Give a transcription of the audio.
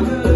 Hare